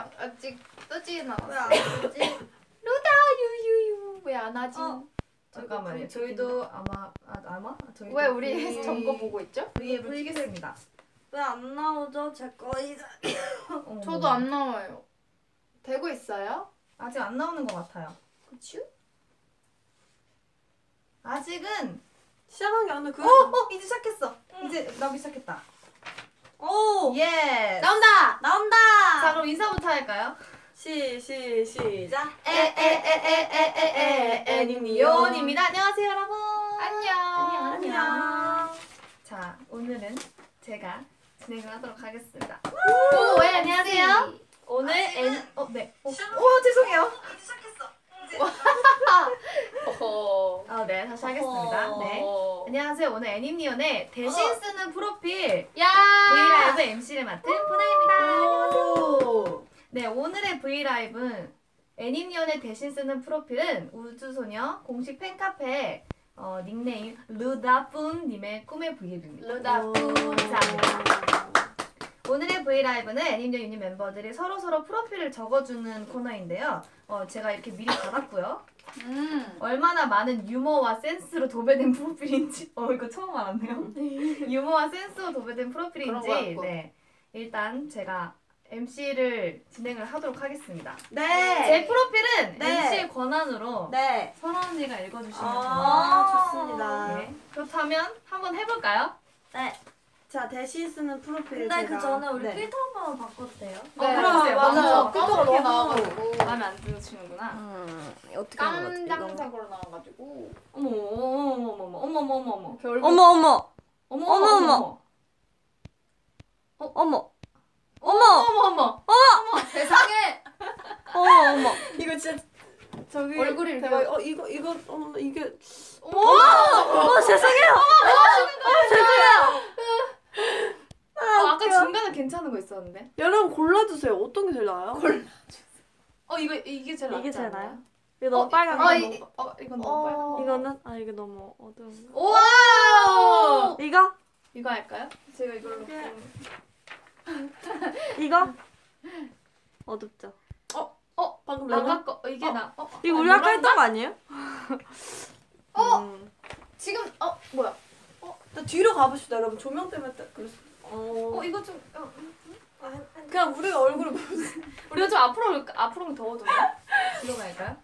아직 야 아직 뜨지는 않았어. 왜안? 루다 유유유 왜 안 하지? 어. 잠깐만요. 이거 저희도 아마 아, 아마 저희도 왜 우리 해서 점거 보고 있죠? V앱을 키겠습니다. 왜 안 나오죠? 제 거이다. 어머, 저도 안 나와요. 되고 있어요? 아직 안 나오는 것 같아요. 그치? 아직은 시작한 게 아니라 그. 어, 어 이제 시작했어. 이제 나오기 시작했다. 오 예. 나온다. 나온다. 자 그럼 인사부터 할까요? 시 시 시작. 에에에에에에에 애니미온입니다. 안녕하세요 여러분. 안녕. 안녕. 자 오늘은 제가 진행을 하도록 하겠습니다. 오, 왜 안녕하세요. 오늘 애 어, 네. 어, 어 죄송해요. 어 허. 아, 네 다시 하겠습니다. 네. 안녕하세요. 오늘 애니미온의 대신 쓰는 프로필 야. 브이라이브 MC를 맡은. 안녕하세요. 네, 오늘의 브이라이브는 애니미온의 대신 쓰는 프로필은 우주소녀 공식 팬카페 어, 닉네임 루다뿐님의 꿈의 V앱입니다. 루다뿐. 감사합니다. 오늘의 브이라이브는 애니미온 유닛 멤버들이 서로서로 프로필을 적어주는 코너인데요. 어, 제가 이렇게 미리 받았고요. 음. 얼마나 많은 유머와 센스로 도배된 프로필인지 어 이거 처음 알았네요. 유머와 센스로 도배된 프로필인지. 네 일단 제가 MC를 진행을 하도록 하겠습니다. 네. 제 프로필은 네. MC 권한으로 네. 설아 언니가 읽어주시면 아, 됩니다. 좋습니다. 네. 그렇다면 한번 해볼까요? 네. 자 대신 쓰는 프로필 근데 제가 그 전에 우리 네. 필터 한 번만 바꿔도 돼요? 어, 그럼 맞아요. 맞아요. 필터가 너무 나와가지고 마음에 안 드시는구나. 음 어떻게 깜장색으로 나와가지고. 어머 어머 어머 어머 어머 어머 어머 어머 결국 어머 어머 어머 어머, 어머. 어머 어머 어머 어머 세상에 어머 어머 이거 진짜 저기 얼굴이 대박. 어 이거 이거 어 이게 어머 세상에요 어, 아까 중간에 괜찮은 거 있었는데. 여러분 골라주세요. 어떤 게 제일 나아요? 어 이거 이게 제일 이게 제일? 나요? 이거 너무 빨간 아, 거 이- 어 이건 너무 빨간 거. 이거는 아 이게 너무 어두운 거 와! 이거 이거 할까요? 제가 이걸로 이거 어둡죠 어 방금 아까 레몬 거 어, 이게 어. 나. 어, 이거 아, 우리 아까? 했던 거 아니에요? 어? 음. 지금 어 뭐야? 나 뒤로 가봅시다 여러분 조명 때문에 딱 그랬어. 어 어 이거 좀 어, 그냥 우리가 얼굴을 보여주세요. 우리가 좀 앞으로 올까- 앞으로 더 어두워. 뒤로 갈까요?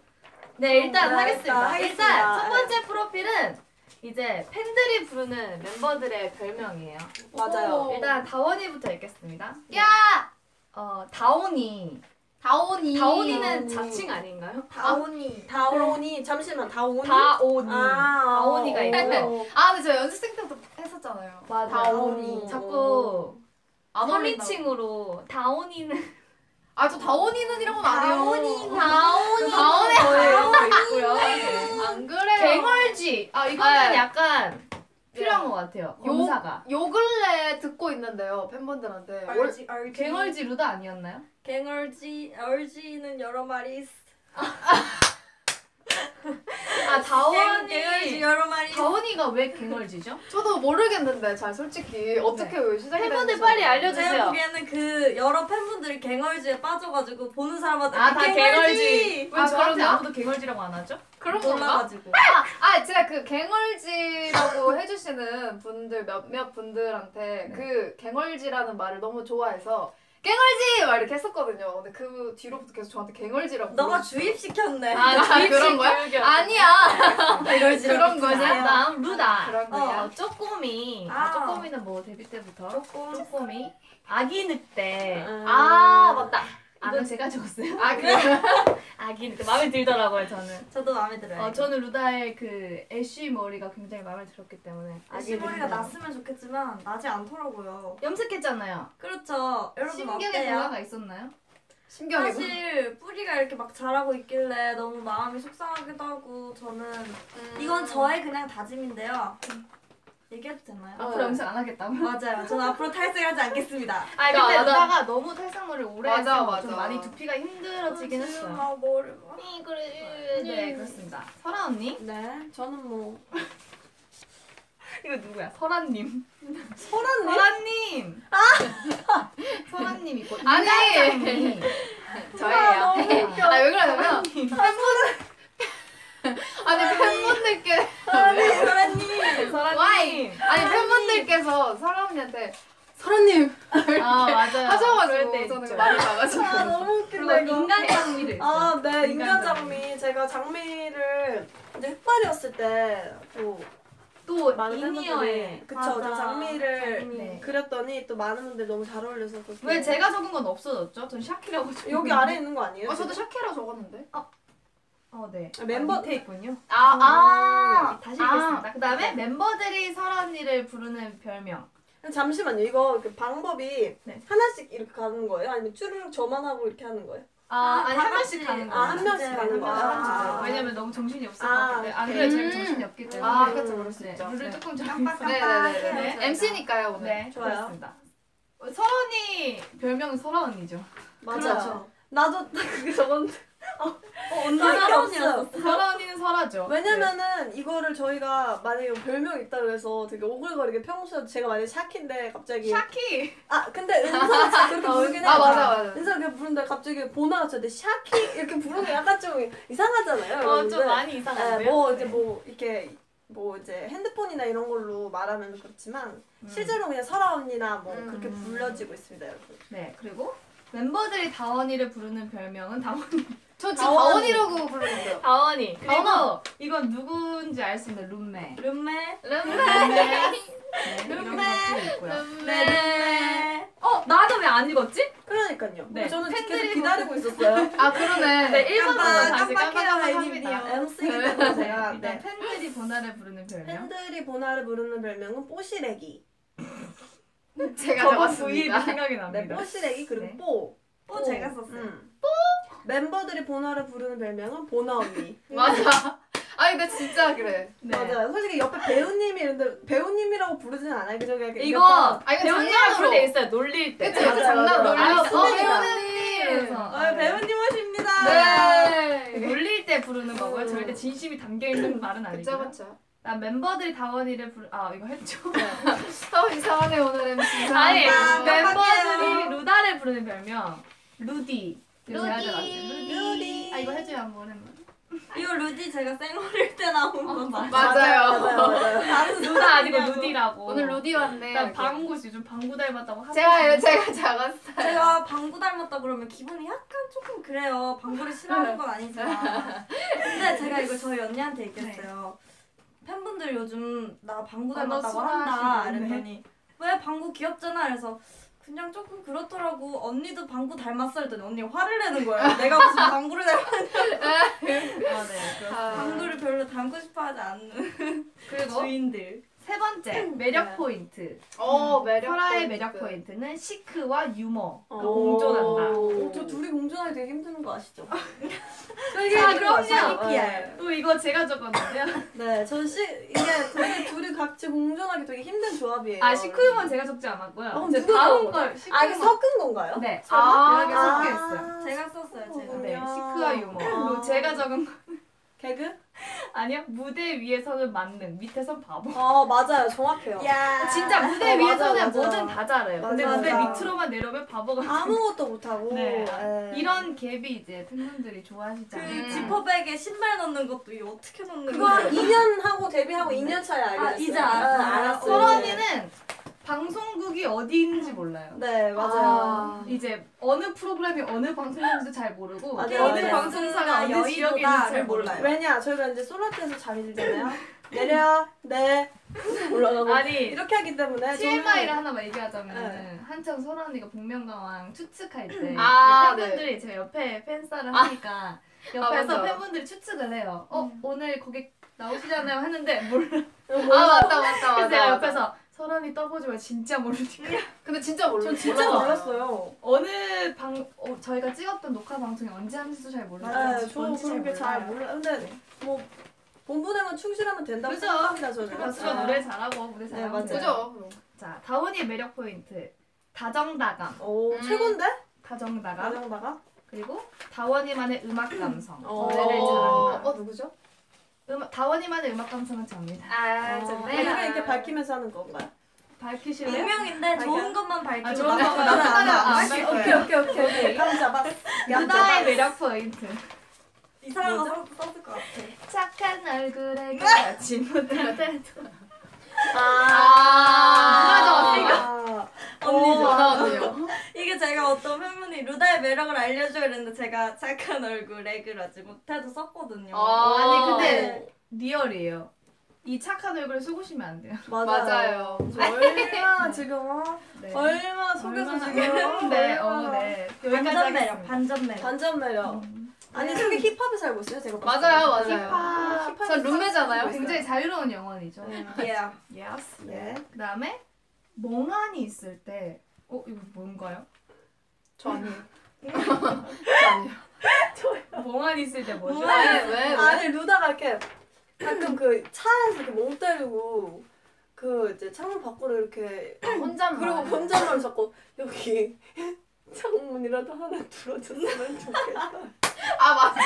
네 일단 네, 하겠습니다. 일단 하겠습니다. 일단 첫 네. 번째 프로필은 이제 팬들이 부르는 멤버들의 별명이에요. 맞아요. 오. 일단 다원이부터 읽겠습니다. 야 어 다온이. 다온이. 다온이는 다온이. 자칭 아닌가요? 다온이 다온이 잠시만 다온이 다온이. 아, 어. 있고요. 아 근데 저 연습생 때부터 했었잖아요. 맞아. 다온이. 자꾸 안 어울린다고. 3인칭으로 다온이는 아 저 다온이는 이런 건안 해요. 다온이 다온이. 거예요. 있고요. 안 그래요. 갱얼지. 아 이거는 네. 약간 필요한 것 같아요. 요- 검사가. 요 근래 듣고 있는데요 팬분들한테 월- 얼지 얼지 갱얼지 루다 아니었나요? 갱얼지 얼지는 여러 마리 있어. 아 다원이. 있어. 다원이가 왜 갱얼지죠? 저도 모르겠는데 잘 솔직히 어떻게 왜 시작이 팬분들 빨리. 알려주세요. 제가 보기에는 그 여러 팬분들이 갱얼지에 빠져가지고 보는 사람한테 아다 갱얼지! 갱얼지. 왜 아, 저한테 그런가? 아무도 갱얼지라고 안 하죠? 그런 건가? 몰라가지고 아 제가 그 갱얼지라고 해주시는 분들 몇몇 분들한테 그 갱얼지라는 말을 너무 좋아해서 갱얼지 막 이렇게 했었거든요. 근데 그 뒤로부터 계속 저한테 갱얼지라고 너가. 주입시켰네. 아, 아, 그런 거야? 아니야. 갱얼지라고 그런 거지. 부르세요. 다음 루다. 그런 거야. 어, 쪼꼬미. 아. 쪼꼬미는 뭐 데뷔 때부터. 쪼꼬미. 아기 늑대. 음. 아 맞다. 이건 제가 적었어요. 아 그래? 아기 늑대 마음에 들더라고요 저는. 저도 마음에 들어요. 어 저는 루다의 그 애쉬 머리가 굉장히 마음에 들었기 때문에. 아기 머리가 났으면 좋겠지만 나지 않더라고요. 염색했잖아요. 그렇죠. 여러분 어때요? 변화가 있었나요? 신경이 사실 뿌리가 이렇게 막 자라고 있길래 너무 마음이 속상하기도 하고 저는 음. 이건 저의 그냥 다짐인데요. 얘기해도 되나요? 어. 앞으로 염색 안 하겠다고. 맞아요. 저는 앞으로 탈색하지 않겠습니다. 아 근데 나- 루다가 너무 탈색물을 오래 맞아, 해서 맞아. 좀 많이 두피가 힘들어지긴 했어요. 아, 머리. 네, 그래. 네, 그렇습니다. 설아 언니? 네, 저는 뭐 이거 누구야? 설아님. 소란네. 설아님. 아! 설아님 있고 아니. 저예요. 아, 왜 그러냐면 팬분 아니 팬분들께 소라님. 와이 아니 팬분들께서 설아 언니한테 설아님 아 맞아요. 하셔가지고 그럴 때 저는 있죠. 많이 봐가지고 아 너무 그리고 웃긴다 이거. 인간 장미도 있어요. 아, 네, 인간 인간 장미. 제가 장미를 이제 흑발이었을 때또 또 많은 이니어에 그쵸, 저 장미를 네. 그렸더니 또 많은 분들이 너무 잘 어울려서 그렇게 왜 제가 적은 건 없어졌죠? 전 샤키라고 적은 여기. 아래 있는 거 아니에요? 어 저도 지금? 샤키라 적었는데 어, 네. 아, 멤버- 아, 밑에 있군요. 아 아, 다시 읽겠습니다. 그다음에 멤버들이 설아 언니를 부르는 별명. 잠시만요. 이거 그 방법이 네. 하나씩 이렇게 가는 거예요? 아니면 쭈르륵 저만 하고 이렇게 하는 거예요? 아, 아, 아니 다한 명씩 가는 아, 거예요. 한 명씩 네, 가는 한 거야? 아. 왜냐면 너무 정신이 없을 아, 것 같은데. 안 그래도 오케이. 제가 음. 정신이 없기 때문에. 아 그쵸 그럴 수 네, 있죠 룰을 네. 조금 네. MC니까요 오늘 네, 좋아요. 언니 별명은 설아 언니죠. 맞아요. 그렇죠. 나도 그게 적었는데. 어, 언니 설아 언니였어. 설아 언니는 설아죠. 왜냐면은 이거를 저희가 만약에 별명 있다 그래서 되게 오글거리게 평소에 제가 만약에 샤키인데 갑자기 샤키. 아 근데 은서가 그렇게 부르긴 해요. 아 맞아 맞아 은서가 그렇게 부르는데 갑자기 보나가 저한테 샤키 이렇게 부르는 게 약간 좀 이상하잖아요. 어, 좀 여러분들. 많이 네, 이상한데요. 뭐 이제 뭐 이렇게 뭐 이제 핸드폰이나 이런 걸로 말하면 그렇지만 실제로 그냥 설아 언니나 뭐 음. 그렇게 불려지고 있습니다, 여러분. 네, 그리고 멤버들이 다원이를 부르는 별명은 다원이. 저 지금 다원이. 다원이라고 부르는데요 다원이. 그리고 다원아. 이건 누군지 알 수 있는 룸메. 룸메. 룸메. 네, 룸메. 것도 있고요. 네. 어, 나도 왜 안 읽었지? 그러니까요. 네. 저는 팬들이 계속 기다리고 있었어요. 아 그러네 네, 1번부터 깜빡, 다시 깜빡해요, 깜빡깜빡합니다. MC이기 때문에 제가 네. 팬들이 보나를 부르는 별명. 팬들이 보나를 부르는 별명은 뽀시래기. 제가 적었습니다 생각이 네, 납니다. 뽀시래기 그리고 네. 뽀. 뽀 제가 썼어요. 음. 멤버들이 보나를 부르는 별명은 보나 언니. 맞아 아니 근데 진짜 그래 네. 맞아요. 솔직히 옆에 배우님이 있는데 배우님이라고 부르지는 않아요. 그저 그냥 이거 아니, 장난으로. 부를 때 있어요. 놀릴 때. 그치 그치 장난으로 맞아요. 아 아, 선배님 그래서 아, 배우님 오십니다. 네 놀릴 때 부르는 거고요. 음. 절대 진심이 담겨 있는 말은 그쵸 아니고요. 그쵸 난 멤버들이 다원이를 부르 아 이거 했죠. 어 이상하네 오늘 MC 아니. 멤버들이 루다를 부르는 별명 루디. 루디. 루디. 아 이거 해줘요 한번 해봐. 이거 루디 제가 쌩얼일 때 나온 거 맞아. 맞아요. 맞아요. 맞아요. 루다 아니고 루디라고. 오늘 루디 왔네 난 방구 씨 요즘 방구 닮았다고 하고. 제가 제가 작았어요 제가 방구 닮았다 그러면 기분이 약간 조금 그래요. 방구를 싫어하는 건 아니지만. 근데 제가 이거 저희 언니한테 얘기했어요. 팬분들 요즘 나 방구 아, 너 닮았다고 한다. 이랬더니 왜 방구 귀엽잖아. 그래서 그냥 조금 그렇더라고. 언니도 방구 닮았어. 했더니 언니 화를 내는 거예요. 내가 무슨 방구를 닮았 아 네. 그렇습니다. 아. 방구를 별로 닮고 싶어 하지 않는 그리고 주인들. 세 번째 매력 네. 포인트. 어 매력 설아의. 매력 포인트는 시크와 유머가 어. 공존한다. 오, 저 둘이 공존하기 되게 힘드는 거 아시죠? 저 아, 그럼요. 네. 또 이거 제가 적었는데요. 네, 전 시, 이게 되게 둘이 같이 공존하기 되게 힘든 조합이에요. 아 시크 유머는 제가 적지 않았고요. 어, 이제 누가 다음 적은 걸 시크 아, 이게. 섞은 건가요? 네. 아. 섞여 있어요. 제가 썼어요. 제가. 네, 아. 시크와 유머. 그리고 제가 적은 거 개그? 아니요. 무대 위에서는 만능, 밑에선 바보. 어, 맞아요. 정확해요. 야. 진짜 무대 어, 위에서는 맞아, 맞아. 뭐든 다 잘해요. 근데 맞아, 무대 맞아. 밑으로만 내려오면 바보가 아무것도 못하고. 네. 네. 이런 갭이 이제 팬분들이 좋아하시지 그 않아요. 지퍼백에 신발 넣는 것도 이거 어떻게 넣는 그거 거야? 2년 하고 데뷔하고 2년 차에 알게 됐어요. 아, 이제 알았어요. 네, 알았어요. 설아 언니는 방송국이 어디인지 몰라요. 네, 맞아요. 아. 이제 어느 프로그램이 어느 방송인지도 잘 모르고 맞아요, 어느 맞아요. 방송사가 어느 여의도다를 지역에 있는지 잘 몰라요. 왜냐, 저희가 이제 솔라트에서 잠이 들잖아요. 내려, 네. 올라가고. 아니 이렇게 하기 때문에. TMI를 하나만 얘기하자면 네. 한참 설아 언니가 복면가왕 추측할 때 아, 팬분들이 제가 옆에 팬싸를 하니까 옆에서 맞아. 팬분들이 추측을 해요. 어 오늘 거기 나오시잖아요 했는데 몰라. 아 맞다 맞다 그래서 맞다 제가 맞다. 옆에서 설아 언니 떠보지 마 진짜 모르니까. 근데 진짜 몰라 전 진짜 몰랐어요. 어느 방 어, 저희가 찍었던 녹화 방송이 언제 하는지도 잘 몰라요. 네, 저 그런 게잘 몰라. 근데 뭐 본분에만 충실하면 된다고 그죠. 생각합니다, 저는. 가수가 네. 노래 잘하고 무대 네, 잘하고 맞아요. 그죠 자 다원이의 매력 포인트 다정다감 오, 음. 최고인데? 다정다감 가정다가? 그리고 다원이만의 음악 감성 어. 노래를 어, 잘한다 어 누구죠? 음악, 다원이만의 음악 감성은 접니다 아 네. 좋네 이렇게 이렇게 밝히면서 하는 건가요? 밝히실래요? 익명인데 좋은 것만 밝히고 아, 좋은 나쁜 것만 나쁜 거. 거예요. 오케이 오케이 오케이. 감 잡아. 누나의 매력 포인트. 이상한 거 써- 썼을 것 같아. 착한 얼굴에 같이 못할 때도. 아. 언니죠. 전화왔네요. 이게 제가 어떤 루다의 매력을 알려줘야 했는데 제가 착한 얼굴에 그러지 못해도 썼거든요. 아. 아니 근데 리얼이에요. 이 착한 얼굴에 속으시면 안 돼요. 맞아요. 저 얼마나 지금 어? 네. 얼마나 속여서 얼마나 지금 네, 어, 네. 반전 매력. 반전 매력. 반전 매력. 아니 저기 힙합에 살고 있어요 제가. 맞아요, 맞아요. 힙합 전 룸메잖아요. 굉장히 자유로운 영혼이죠. Yeah. Yes. 네. 그다음에 멍하니 있을 때, 어 이거 뭔가요? 저 아니에요. 저 아니에요. 멍하니 있을 때 뭐죠? 왜, 왜, 왜? 아니 루다가 이렇게 가끔 그 차에서 이렇게 멍 때리고 그 이제 창문 밖으로 이렇게 혼잣말. 그리고 혼잣말 자꾸 여기 창문이라도 하나 들어줬으면 좋겠다. 아, 맞아.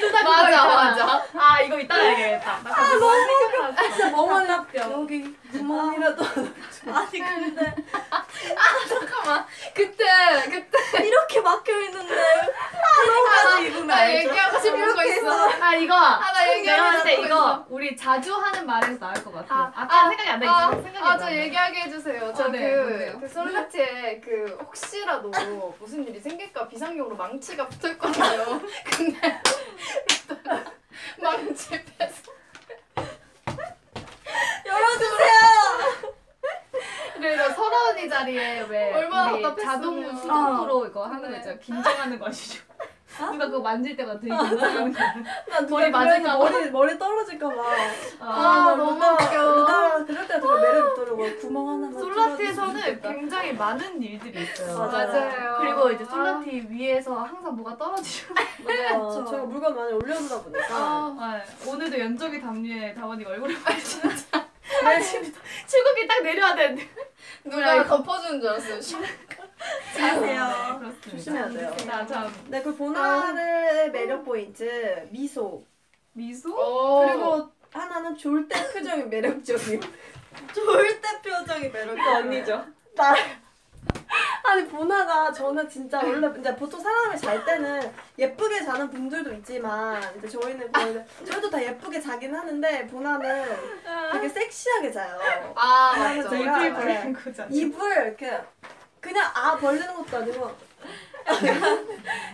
그거 맞아. 맞아. 아 이거 이따 해야겠다. 나 갑자기 생각났어. 진짜 멍하니 답변. 여기 구멍이라도 아니 근데 잠깐만. 그때, 그때. 이렇게 막혀 있는데 하나까지 입으면 나 알죠? 얘기하고 싶은 거 있어. 아 이거 하나 얘기하고 싶은 거 이거 우리 자주 하는 말에서 나올 것 같아. 아, 아, 까 아, 생각이 안 나지. 아, 생각이 아, 안저 나. 얘기하게 해주세요. 저 아, 네, 그? 그 솔라티에 그 혹시라도 무슨 일이 생길까 비상용으로 망치가 붙어있거든요. 근데 망치 빼서 열어주세요. 그래서 설아 언니 자리에 왜 얼마나. 자동 수동으로 이거 하는 거 네. 있잖아. 긴장하는 거 아시죠? 누가 그거 만질 때마다 되게 긴장하는 거. 난 머리 누가 맞을까 봐. 머리 머리 떨어질까 봐. 아, 너무 웃겨. 루다 그럴 때 되게 매력 있더라고. 구멍 하나. 솔라티에서는 굉장히 많은 일들이 있어요. 맞아요. 그리고 이제 아. 솔라티 위에서 항상 뭐가 떨어지죠. 맞아요. 그쵸. 제가 물건 많이 올려놓다 보니까. 아, 아, 오늘도 연적이 담요에 다원이가 얼굴에 맞진짜 아침부터 출국이 딱 내려야 되는데. 누가 덮어주는 줄 알았어요. 안녕하세요. 그렇습니다. 조심해야 돼요. 나 참. 네, 그 보나의 매력 포인트 미소. 미소? 오. 그리고 하나는 졸 때 표정이 매력적임. 좋을 때 표정이 매력. 나 아니 보나가 저는 진짜 원래 이제 보통 사람이 잘 때는 예쁘게 자는 분들도 있지만 이제 저희는 거의 저희도 다 예쁘게 자긴 하는데 보나는 되게 섹시하게 자요. 아, 맞죠. 제가 벌리는 거잖아. 입을 이렇게 그냥 아 벌리는 것도 아니고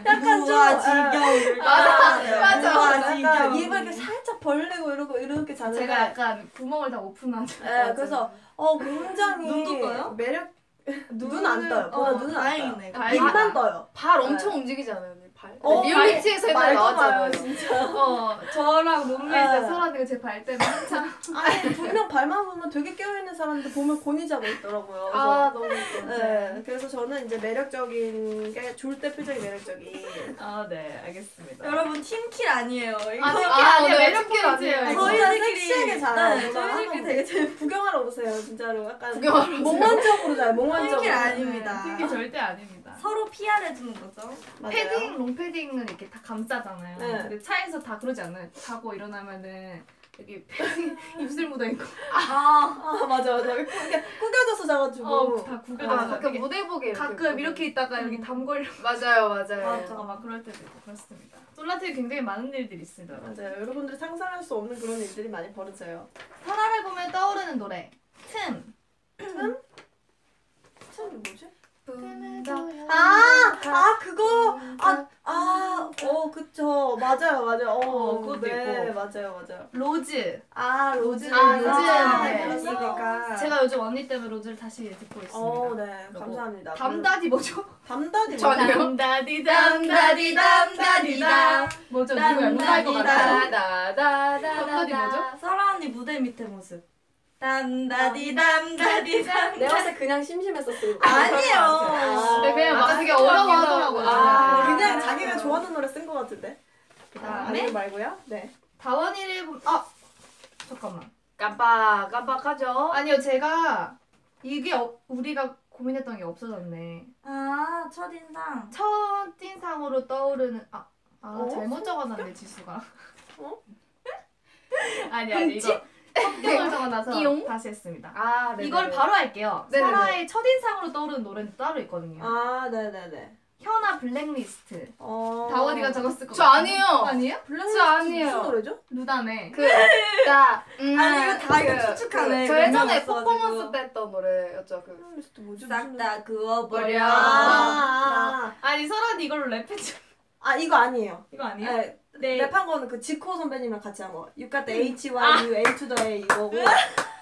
약간 좀 우와 아, 지겨울. 맞아, 맞아, 우와 맞아. 약간 지겨울. 입을 이렇게 살짝 벌리고 이러고 이렇게 자는데 제가 약간 구멍을 다 오픈하죠. 네, 그래서 어 굉장히 눈도 떠요? 매력 눈 안 떠요. 보나 어, 눈은 안 다행이네. 떠요. 다행이다. 입만 떠요. 발 엄청 움직이지 않아요, 언니? 발. 어, 리얼리티에서 옛날에 말도 나왔잖아요. 진짜. 어, 저랑 룸메이트 네. 설아 언니가 제 발 때문에 한참 아니 분명 발만 보면 되게 깨어있는 사람들 보면 곤히 자고 있더라고요. 그래서 아, 너무 웃겨. 네, 그래서 저는 이제 매력적인 게 잘 때 표정이 매력적인. 아, 네, 알겠습니다. 여러분 team kill 아니에요. 이거 아, team kill 아, 아니에요. 네, 매력 team kill 포인트예요. 아니에요. 저희는 섹시하게 자요. 네, 저희들끼리 한번 되게 재밌- 구경하러 오세요, 진짜로. 약간 구경하러 오세요. 몽환적으로 자요, 몽환적으로. team kill 아닙니다. team kill 절대 아닙니다. 서로 PR 해주는 거죠. 맞아요. 패딩, 롱패딩은 이렇게 다 감싸잖아요. 네. 근데 차에서 다 그러지 않아요. 자고 일어나면은 여기 패딩 입술 묻어 있고 아 아 맞아 맞아. 이렇게 구겨져서 자가지고. 어, 다 아, 구겨져서 가끔 무대복에 가끔 이렇게 있다가 여기 담 걸려 맞아요, 맞아요. 맞아. 아, 막 그럴 때도 있고 그렇습니다. 솔라티에 굉장히 많은 일들이 있습니다. 맞아요. 여러분들이 상상할 수 없는 그런 일들이 많이 벌어져요. 설화를 보면 떠오르는 노래 틈. 참 뭐지? 분다. 아, 아 그거 아, 아, 어, 그쵸, 맞아요, 맞아요, 어, 어, 그것도 네, 있고. 맞아요, 맞아요. Rose. 아, Rose, 아, Rose. 네, 네. 그러니까. 제가 요즘 언니 때문에 Rose를 다시 듣고 있습니다. 어, 네, 감사합니다. 담다디 뭐죠? 담다디 전혀. 뭐죠? 담다디 담다디 담다디 담 뭐죠? 누구야? 누가 할것 같아? 담다디 뭐죠? 설아 언니 무대 밑에 모습. 담다디 담다디 담. 내가 봤을 때 그냥 심심했었을 거 아니에요. 네, 그냥 막 되게 생각하기도 어려워 하더라고요. 하고. 아, 그냥 자기가 좋아하는 노래 쓴거 같은데. 아, 그다음에 아니 말고요? 네. 다원이를 보... 아 잠깐만. 깜빡 깜빡하죠. 아니요 제가 이게 어, 우리가 고민했던 게 없어졌네. 아 첫인상. 첫인상으로 떠오르는 아, 아 어? 잘못 적어놨네 지수가. 어? 아니 아니 이거 합격을 적어놔서 띠용? 다시 했습니다. 아, 네. 이걸 바로 할게요. 네네네. 사라의 첫인상으로 떠오르는 노래는 따로 있거든요. 아 네네네. 현아 블랙리스트. 어. 다원이가 적었을 것저 같아요. 아니에요. 아니에요? 블랙리스트 저 아니에요. 무슨 노래죠? 루다네. 그, 나, 음, 아니, 이거 다 이거 그, 추측하네. 그, 저몇 예전에 명 없어가지고. 퍼포먼스 때 했던 노래였죠. 그. 블랙리스트 뭐지? 싹 무슨 다 그어버려. 아, 아, 아, 아니 설아는 이걸로 랩했죠. 아 이거 아니에요. 이거 아니에요? 네. 네. 랩한 거는 그 지코 선배님이랑 같이 한 거. You got the H Y U A to the A 이거고.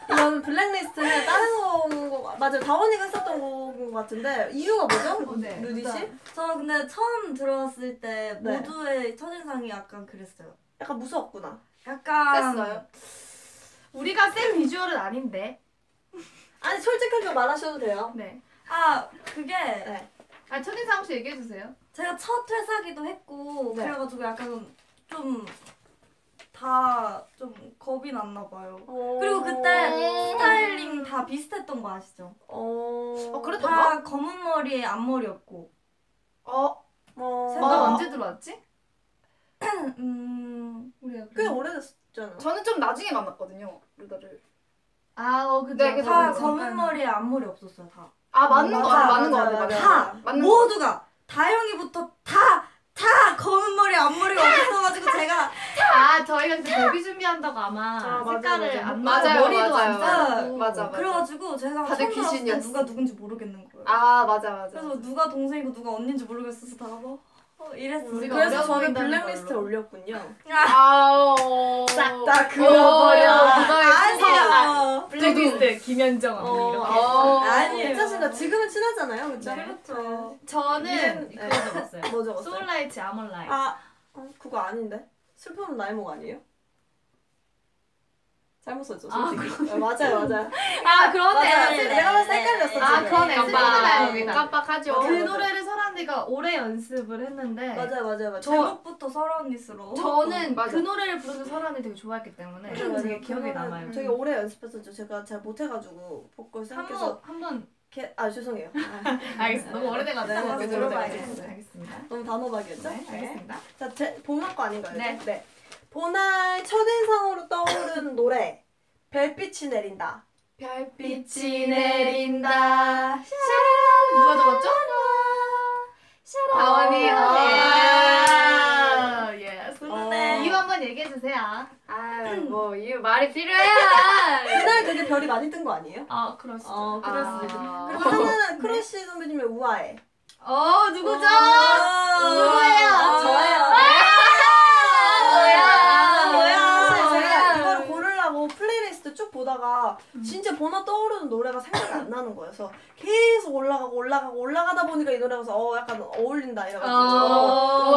이거는 블랙리스트는 다른 거 맞아요. 다원이가 했었던 거인 것 같은데 이유가 뭐죠? 네. 루디 씨? 저 근데 처음 들어왔을 때 네. 모두의 첫인상이 약간 그랬어요. 약간 무서웠구나. 약간 셌어요? 우리가 센 비주얼은 아닌데. 아니 솔직하게 말하셔도 돼요. 네. 아 그게 네. 아 첫인상 혹시 얘기해 주세요. 제가 첫 회사기도 했고 네. 그래가지고 약간 좀 다 좀 겁이 났나 봐요. 그리고 그때 스타일링 다 비슷했던 거 아시죠? 어. 어, 그랬던가? 다 검은 머리에 앞머리였고. 어, 어. 너 어. 언제 들어왔지? 음 우리가 꽤 오래됐잖아. 저는 좀 나중에 만났거든요. 루다를. 아, 어, 그죠. 네, 다 그죠. 검은 머리에 앞머리 없었어요 다. 아, 맞는 거 같아. 맞아, 맞는 거 맞아, 다 거. 맞는 거. 모두가 다영이부터 다. 다 검은 머리 앞머리가 없어가지고 제가 아, 저희가 그때 데뷔 준비한다고 아마 아, 맞아, 색깔을 맞아. 안 맞아요, 맞아요, 머리도 맞아요. 안 자르고. 맞아, 맞아. 그래가지고 제가 다들 귀신이었어. 누가 누군지 모르겠는 거예요. 아, 맞아, 맞아. 그래서 누가 동생이고 누가 언니인지 모르겠어서 다 뭐, 어. 우리가 그래서 어려워 저는 보인다는 블랙리스트에 걸로. 올렸군요. 아오. 싹다 어, 그어버려. 아니에요. 블랙리스트 김현정 언니 어, 이렇게. 어. 아니에요. 괜찮습니다. 지금은 친하잖아요, 그렇죠? 네. 그렇죠. 저는 그거 네. 적었어요. 뭐 적었어요? So alright I'm alright. 아, 어, 그거 아닌데? 슬픔은 나의 목 아니에요? 잘못 썼죠, 솔직히. 어, 맞아요, 맞아요. 아, 그러네. 맞아요. 내- 내가 봤을 때 헷갈렸어. 아. 그러네. 나의 목이다. 깜빡하죠. 맞아, 그 맞아. 노래를 설아 언니가 오래 연습을 했는데 맞아요, 맞아요, 맞아요. 제목부터 설아 언니스러워. 저는 맞아. 그 노래를 부르는 설아 언니 되게 좋아했기 때문에. 되게 기억에 남아요. 되게 오래 연습했었죠. 제가 잘 못해가지고 보컬 생각해서 한번 한번 개... 아 죄송해요. 아, 알겠습니다. 너무 오래돼가지고 네, 그죠, 들어봐야겠어요. 알겠습니다. 너무 단호박이었죠? 네, 알겠습니다. 자, 제거 아닌가요? 네. 네. 보나의 첫인상으로 떠오르는 노래 별빛이 내린다. 별빛이 내린다. 샤라라. 누가 적었죠? 다원이. 아, 예. 어. 이유 한번 얘기해 주세요. 아, 뭐 이유 말이 필요해요. 그날 되게 별이 많이 뜬 거 아니에요? 아, 그러시죠. 어, 있죠. 아. 그리고 하나는 크러쉬 선배님의 우아해. 어, 누구죠? 누구예요? 저예요. 보다가 진짜 번호 떠오르는 노래가 생각이 안 나는 거예요. 그래서 계속 올라가고 올라가고 올라가다 보니까 이 노래가 어 약간 어울린다 이래가지고 어, 또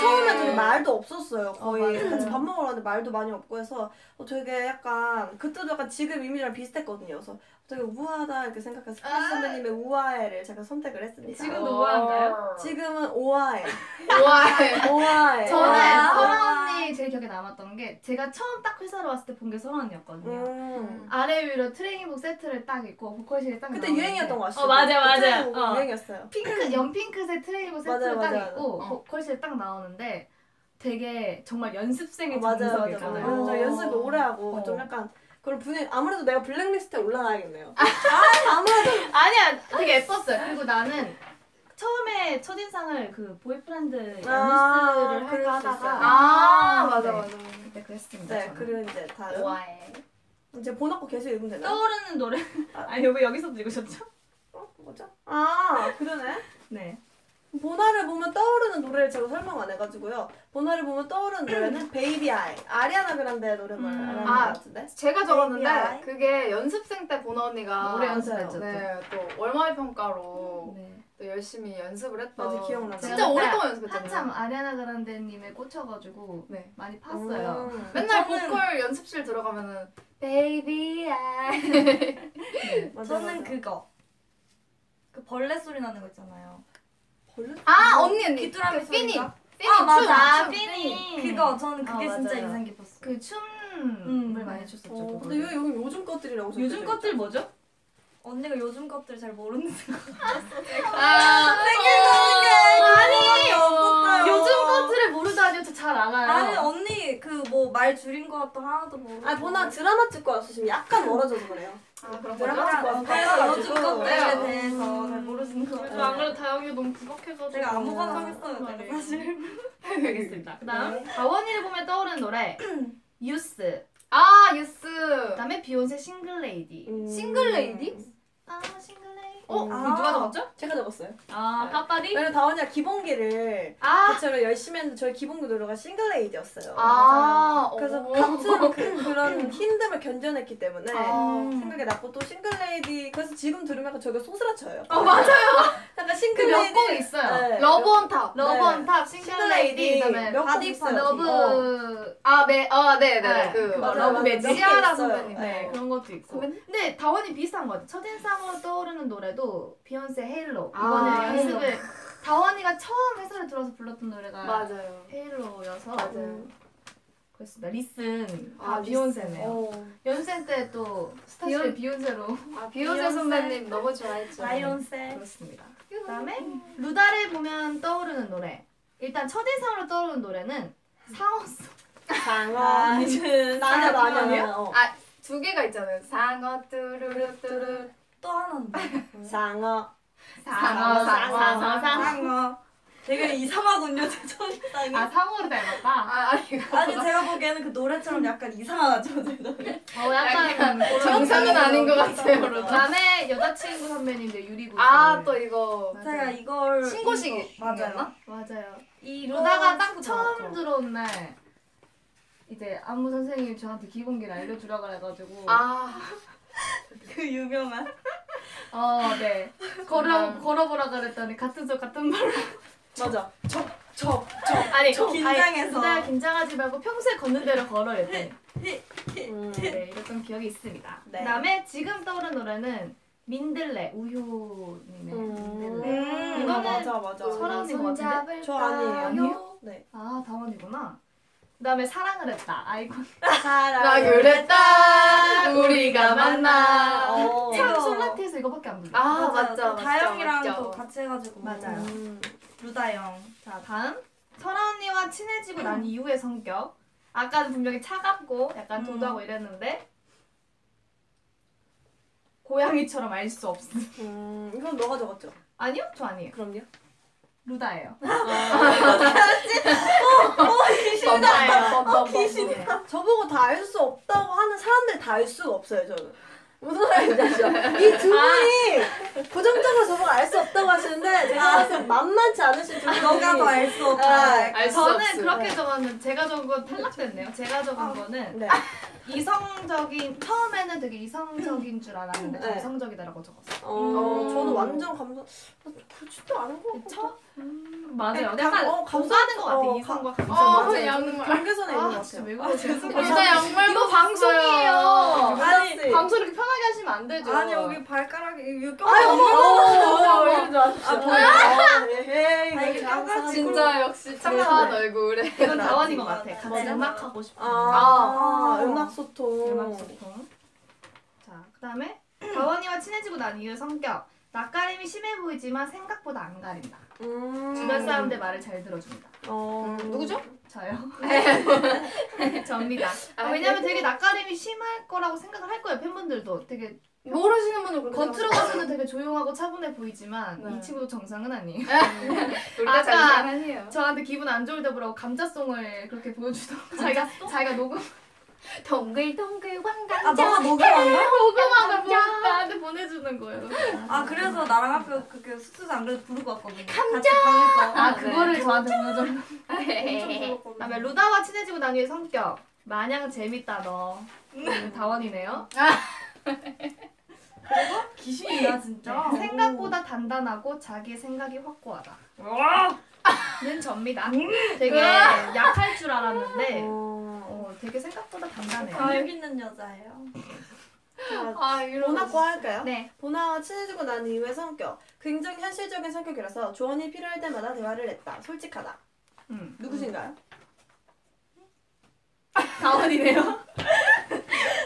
처음에 되게 말도 없었어요. 거의 어. 같이 밥 먹으러 갔는데 말도 많이 없고 해서 어, 되게 약간 그때도 약간 지금 이미지랑 비슷했거든요. 그래서 되게 우아하다 이렇게 생각해서 크러쉬 선배님의 우아해를 제가 선택을 했습니다. 지금도 우아한가요? 지금은 오아해. 좋아해. 오아해. 저는 아. 설아 언니 제일 기억에 남았던 게 제가 처음 딱 회사로 왔을 때 본 게 설아 언니였거든요. 음. 아래 위로 트레이닝복 세트를 딱 입고 보컬실에 딱 그때 유행이었던 거 아시죠? 어 맞아 맞아. 어. 유행이었어요. 핑크 연핑크색 트레이닝복 맞아요, 세트를 딱 맞아요, 입고 맞아요. 보컬실에 딱 나오는데 되게 정말 연습생의 어, 맞아요, 맞아요, 맞아요. 정석이잖아요. 왜냐면 저 연습을 오래 하고 어. 좀 약간 그런 분위기 아무래도 내가 블랙리스트에 올라가야겠네요. 아, 아무래도 아니야 되게 예뻤어요. 그리고 나는 처음에 첫인상을 그 보이프렌드 아, 연습을 그럴 할까 수 하다가 있어요. 아, 맞아, 네. 맞아. 네 그랬습니다. 네 저는. 그리고 이제 다음 좋아해. 이제 보나 거 계속 읽으면 되나요? 떠오르는 노래 아니 왜 여기서 읽으셨죠? 어, 뭐죠? 아 그러네. 네. 보나를 보면 떠오르는 노래를 제가 설명 안 해가지고요. 보나를 보면 떠오르는 노래는 Baby I 아리아나 그란데 노래 말하는 아. 것 같은데. 제가 적었는데 아이. 그게 연습생 때 보나 언니가 노래. 연습했죠. 또. 네, 또 월말 평가로 네. 또 열심히 연습을 했던. 맞아, 기억나요. 진짜 오랫동안 연습했잖아요. 한참 아리아나 그란데님에 꽂혀가지고 네. 많이 팠어요. 음. 맨날 저는- 보컬 연습실 들어가면은 Baby I 맞아, 저는 맞아. 그거. 그 벌레 소리 나는 거 있잖아요. 아 언니 언니 귀뚜라미 그 피니 소리인가? 피니 아, 맞아. 춤, 춤. 삐니. 그거 저는 그게 아, 진짜. 인상 깊었어요. 그 춤을 음. 많이 췄었죠. 어. 근데 왜 여기 요즘 것들이라고 요즘 것들 뭐죠? 언니가 요즘 것들 잘 모르는 아 생각나는 게 그거밖에 없었어요. 요즘 것들을 모르다니요. 저 잘 알아요. 아니 언니 그 뭐 말 줄인 것도 하나도 모르고. 아 보나 드라마 찍고 왔어 지금 약간 멀어져서 그래요. 아 그런 드라마 찍고 빨라가지고. 것들에 네. 대해서 잘 모르시는 것 그래서 같아요. 안 그래도 다영이 너무 부각해가지고 제가 아무거나 하겠어요, 네. 제가 사실. 알겠습니다. 그다음 다원이를 보면 떠오르는 노래 유스. 아 유스 그다음에 비욘세 Single Lady. 음. Single Lady? 아 Single Lady. 어? 아. 누가 적었죠? 제가 적었어요. 아 까빠디. 왜냐면 다원이가 기본기를 아 대체로 열심히 했는데 저희 기본기 노래가 Single Lady였어요. 아 그래서 오. 같은 그, 그런 힘듦을 견뎌냈기 때문에 아. 생각이 났고 또 Single Lady 그래서 지금 들으면 저게 소스라쳐요. 어 맞아요 약간 그 싱글레이디 몇곡 있어요. 네. 러브 온탑 러브 네. 온탑 싱글레이디 그다음에 몇곡 바디 있어요. 러브 어. 아네아네네 네, 그 맞아요, 러브 맞아요. 매직 몇개 시아라. 선배님 네, 네. 그런 것도 있고? 근데 다원이 비슷한 거 같아 첫인상으로 떠오르는 노래 도 비욘세 헤일로 아, 이번에 헤일로. 연습을 다원이가 처음 회사를 들어서 불렀던 노래가 맞아요 헤일로여서 맞아요 그렇습니다 리슨 아, 아, 비욘세네요 어. 연습생 때 또 스타쉽 비욘세로 아 비욘세 선배님 너무 좋아했죠 라이온세. 그렇습니다 그다음에 루다를 보면 떠오르는 노래 일단 첫인상으로 떠오르는 노래는 상어송 장어. 아, 나냐 나냐 아니에요? 나냐. 어. 두 개가 있잖아요 상어 뚜루루 뚜루 또 하나인데. 장어. 상어 상어 상어 상어. 되게 이상하군요, 제 첫인상이. 아 상어를 닮았다 아 아니 이거 아니 제가 보기에는 그 노래처럼 약간 이상하죠, 제 노래. 어 약간 정상은 아닌 것 같아요 그다음에 여자친구 선배님들 유리구 아또 이거 맞아요. 제가 이걸 신고식이 이거- 맞아요. 맞아요. 이 이거 루다가 딱 처음. 들어온 날 이제 안무 선생님이 저한테 기본기를 알려주라 그래가지고 아 그 유명한. 어 네 걸어 걸어보라 그랬더니 같은 소 같은 말로 맞아. 척척 아니 긴장해서. 아니, 긴장하지 말고 평소에 걷는 대로 걸어 이랬더니 음. 네 이랬던 기억이 있습니다. 네. 그다음에 지금 떠오른 노래는 민들레 우효님의 민들레 음, 이거는 맞아 맞아. 설아 언니 것 같은데? 저 아니에요. 네. 아 다원이구나. 그다음에 사랑을 했다 아이콘 나 그랬다 우리가 만나 어. 참 솔라티에서 이거밖에 안 불러. 아. 맞죠 또 다영이랑. 또 같이 해가지고. 맞아요. 음. 루다영. 자 다음 설아 언니와 친해지고 난 이후의 성격. 아까는 분명히 차갑고 약간 음. 도도하고 이랬는데 고양이처럼 알 수 없음. 음. 이건 너가 적었죠? 아니요, 저 아니에요. 그럼요. 루다예요. 뻔뻔뻔뻔뻔. 네. 저보고 다 알 수 없다고 하는 사람들 다 알 수가 없어요 저는. 무슨 말인지 아시죠? 이두 분이 부정적으로 저보고 알 수 없다고 하시는데 제가 봤을 때 만만치 않으신 두 분이 너가 더 알 수 없다. 아, 알수 저는 없음. 그렇게 적었는데 제가 적은 건 탈락됐네요. 제가 적은 거는 네. 이성적인 처음에는 되게 이성적인 줄 알았는데 네. 감성적이다라고 적었어요. 어, 저는 완전 감성 그렇지도 않은 것 같고 처 음, 맞아요. 감- 약간 어, 감성- 감사하는 것 같아. 어, 이성과 어 감성. 양말 경계선에 있는 것아 진짜 같아요. 왜 그러세요? 진짜 양말 이거 방송이에요. 아니, 방송 이렇게 편하 게 하시면 안 되죠. 아니 여기 발가락이 이거 아유, 껴. 어머, 왜 이러지 마십시오. 아, 뭐야? 아, 아, 이거 참 껴가지고. 진짜 역시 착한 얼굴에 이건 다원인 것 같아. 같이 맞아. 음악 하고 싶은. 아, 아. 음악 소통. 음악 소통. 자, 그다음에 다원이와 친해지고 난 이후 성격. 낯가림이 심해 보이지만 생각보다 안 가린다. 음. 주변 사람들 말을 잘 들어줍니다. 어. 누구죠? 저요. 접니다. 아, 아, 왜냐면 되게 낯가림이 심할 거라고 생각을 할 거예요. 팬분들도 되게 모르시는 분은 그렇게 겉으로 봐서는 되게 조용하고 차분해 보이지만 네. 이 친구도 정상은 아니에요. 우리가 아까. 저한테 기분 안 좋을 때 보라고 감자송을 그렇게 보여주더라고요. 자기가 자기가 녹음 동글동글 왕감. 아 너가 녹음한 거야? 녹음한 걸 보고 나한테 보내주는 거예요. 아 그래서 나랑 학교 그게 숙소에서 안 그래도 부르고 왔거든요. 같이 방에서. 아 네. 그거를 저한테 보내줘. 엄청 그다음에 불렀거든요. 루다와 친해지고 난 후의 성격. 마냥 재밌다 너. 음, 다원이네요. 귀신이야 진짜. 네, 생각보다 단단하고 자기 생각이 확고하다. 는 접니다. 되게 약할 줄 알았는데 어. 어, 되게 생각보다 단단해요. 가격 있는 여자예요. 아. 보나과 할까요? 네. 보나와 친해지고 난 이후의 성격. 굉장히 현실적인 성격이라서 조언이 필요할 때마다 대화를 했다. 솔직하다. 음. 누구신가요? 다원이네요.